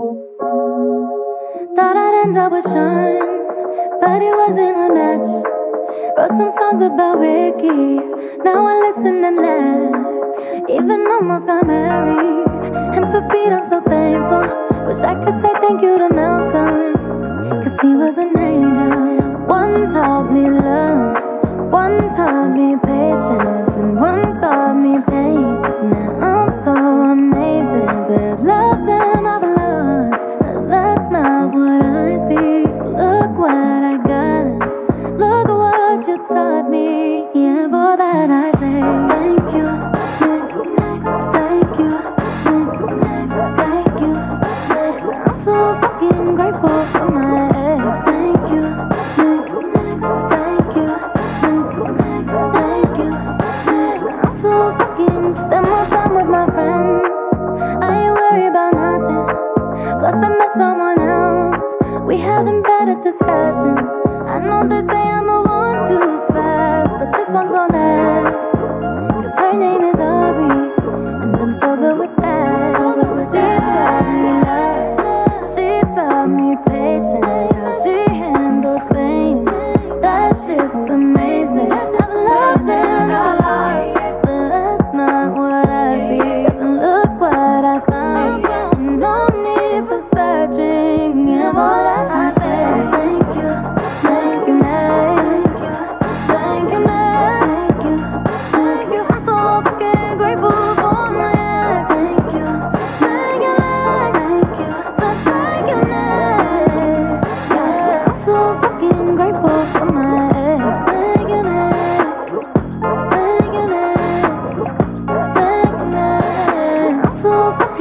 Thought I'd end up with Sean, but it wasn't a match. Wrote some songs about Ricky, now I listen and laugh. Even almost got married, and for Pete I'm so thankful. Wish I could say thank you to Malcolm, cause he was an angel. One taught me love, one taught me patience, and one taught me. I know they say I move on too fast, but this one gon' last.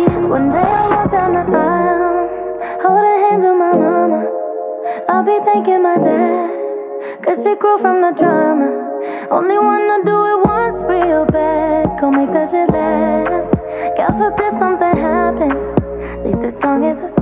One day I'll walk down the aisle, hold holding hands with my mama. I'll be thanking my dad, cause she grew from the drama. Only wanna do it once real bad, go make that shit last. God forbid something happens, at least this song is a